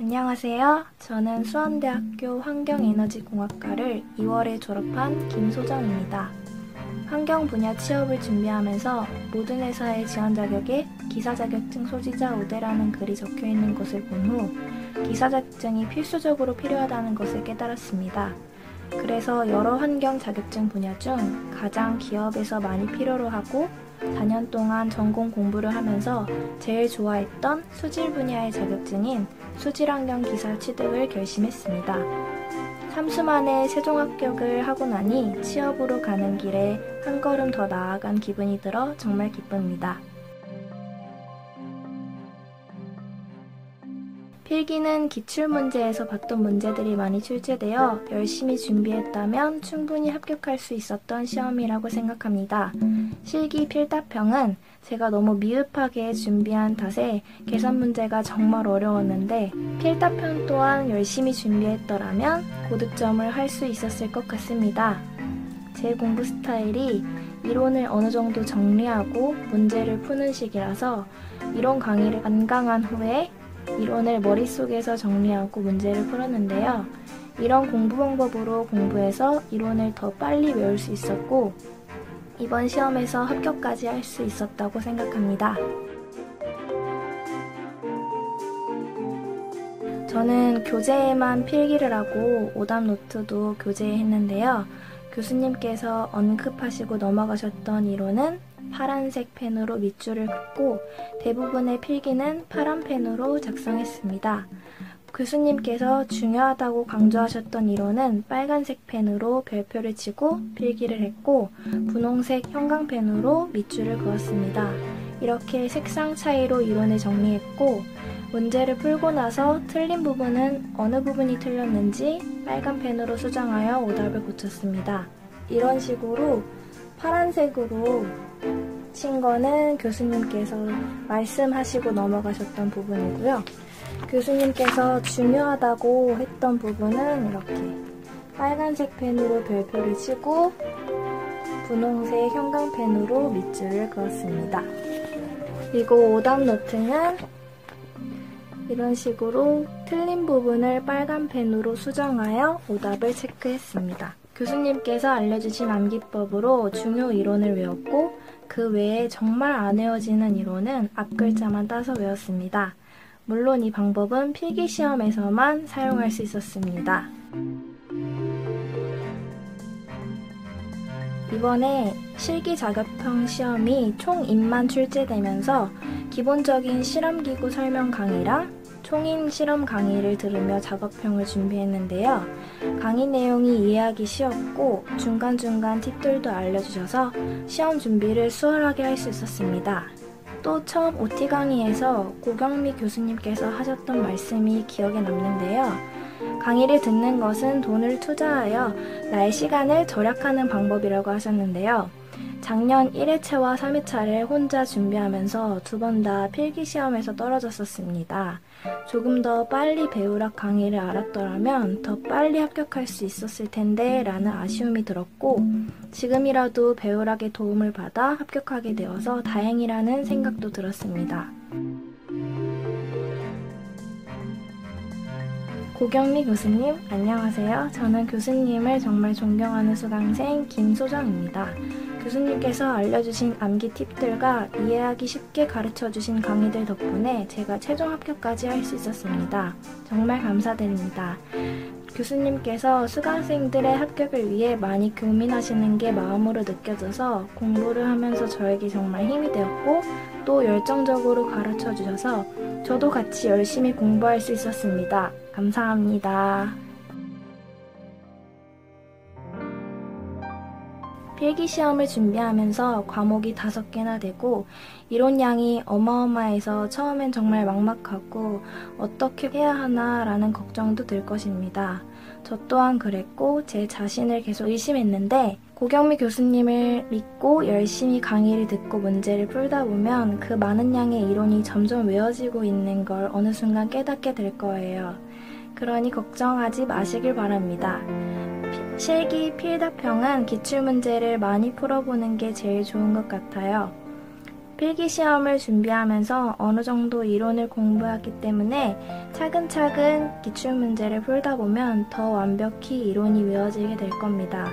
안녕하세요. 저는 수원대학교 환경에너지공학과를 2월에 졸업한 김소정입니다. 환경 분야 취업을 준비하면서 모든 회사의 지원 자격에 기사 자격증 소지자 우대라는 글이 적혀 있는 것을 본 후 기사 자격증이 필수적으로 필요하다는 것을 깨달았습니다. 그래서 여러 환경 자격증 분야 중 가장 기업에서 많이 필요로 하고 4년 동안 전공 공부를 하면서 제일 좋아했던 수질 분야의 자격증인 수질환경 기사 취득을 결심했습니다. 3수 만에 최종 합격을 하고 나니 취업으로 가는 길에 한 걸음 더 나아간 기분이 들어 정말 기쁩니다. 필기는 기출문제에서 봤던 문제들이 많이 출제되어 열심히 준비했다면 충분히 합격할 수 있었던 시험이라고 생각합니다. 실기 필답형은 제가 너무 미흡하게 준비한 탓에 계산 문제가 정말 어려웠는데 필답형 또한 열심히 준비했더라면 고득점을 할 수 있었을 것 같습니다. 제 공부 스타일이 이론을 어느 정도 정리하고 문제를 푸는 식이라서 이론 강의를 완강한 후에 이론을 머릿속에서 정리하고 문제를 풀었는데요. 이런 공부 방법으로 공부해서 이론을 더 빨리 외울 수 있었고 이번 시험에서 합격까지 할 수 있었다고 생각합니다. 저는 교재에만 필기를 하고 오답 노트도 교재에 했는데요. 교수님께서 언급하시고 넘어가셨던 이론은 파란색 펜으로 밑줄을 긋고 대부분의 필기는 파란 펜으로 작성했습니다. 교수님께서 중요하다고 강조하셨던 이론은 빨간색 펜으로 별표를 치고 필기를 했고 분홍색 형광펜으로 밑줄을 그었습니다. 이렇게 색상 차이로 이론을 정리했고 문제를 풀고 나서 틀린 부분은 어느 부분이 틀렸는지 빨간 펜으로 수정하여 오답을 고쳤습니다. 이런 식으로 파란색으로 친 거는 교수님께서 말씀하시고 넘어가셨던 부분이고요. 교수님께서 중요하다고 했던 부분은 이렇게 빨간색 펜으로 별표를 치고 분홍색 형광펜으로 밑줄을 그었습니다. 그리고 오답 노트는 이런 식으로 틀린 부분을 빨간 펜으로 수정하여 오답을 체크했습니다. 교수님께서 알려주신 암기법으로 중요 이론을 외웠고 그 외에 정말 안 외워지는 이론은 앞글자만 따서 외웠습니다. 물론 이 방법은 필기시험에서만 사용할 수 있었습니다. 이번에 실기 자격형 시험이 총 인만 출제되면서 기본적인 실험기구 설명 강의랑 총인 실험 강의를 들으며 작업형을 준비했는데요. 강의 내용이 이해하기 쉬웠고 중간중간 팁들도 알려주셔서 시험 준비를 수월하게 할 수 있었습니다. 또 처음 OT 강의에서 고경미 교수님께서 하셨던 말씀이 기억에 남는데요. 강의를 듣는 것은 돈을 투자하여 나의 시간을 절약하는 방법이라고 하셨는데요. 작년 1회차와 3회차를 혼자 준비하면서 두 번 다 필기 시험에서 떨어졌었습니다. 조금 더 빨리 배우락 강의를 알았더라면 더 빨리 합격할 수 있었을 텐데 라는 아쉬움이 들었고 지금이라도 배우락의 도움을 받아 합격하게 되어서 다행이라는 생각도 들었습니다. 고경미 교수님, 안녕하세요. 저는 교수님을 정말 존경하는 수강생 김소정입니다. 교수님께서 알려주신 암기 팁들과 이해하기 쉽게 가르쳐주신 강의들 덕분에 제가 최종 합격까지 할 수 있었습니다. 정말 감사드립니다. 교수님께서 수강생들의 합격을 위해 많이 고민하시는 게 마음으로 느껴져서 공부를 하면서 저에게 정말 힘이 되었고 또 열정적으로 가르쳐 주셔서 저도 같이 열심히 공부할 수 있었습니다. 감사합니다. 필기 시험을 준비하면서 과목이 다섯 개나 되고 이론량이 어마어마해서 처음엔 정말 막막하고 어떻게 해야 하나 라는 걱정도 들 것입니다. 저 또한 그랬고 제 자신을 계속 의심했는데 고경미 교수님을 믿고 열심히 강의를 듣고 문제를 풀다 보면 그 많은 양의 이론이 점점 외워지고 있는 걸 어느 순간 깨닫게 될 거예요. 그러니 걱정하지 마시길 바랍니다. 실기 필답형은 기출문제를 많이 풀어보는 게 제일 좋은 것 같아요. 필기 시험을 준비하면서 어느 정도 이론을 공부하기 때문에 차근차근 기출문제를 풀다 보면 더 완벽히 이론이 외워지게 될 겁니다.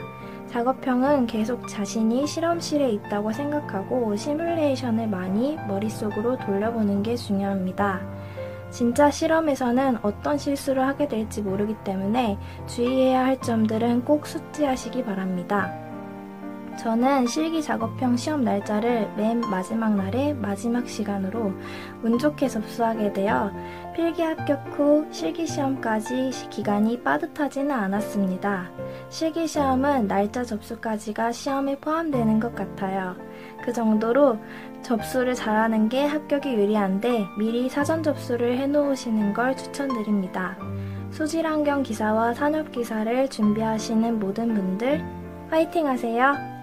작업형은 계속 자신이 실험실에 있다고 생각하고 시뮬레이션을 많이 머릿속으로 돌려보는 게 중요합니다. 진짜 실험에서는 어떤 실수를 하게 될지 모르기 때문에 주의해야 할 점들은 꼭 숙지하시기 바랍니다. 저는 실기 작업형 시험 날짜를 맨 마지막 날의 마지막 시간으로 운 좋게 접수하게 되어 필기 합격 후 실기 시험까지 기간이 빠듯하지는 않았습니다. 실기 시험은 날짜 접수까지가 시험에 포함되는 것 같아요. 그 정도로 접수를 잘하는 게 합격에 유리한데 미리 사전 접수를 해놓으시는 걸 추천드립니다. 수질환경 기사와 산업 기사를 준비하시는 모든 분들 화이팅 하세요!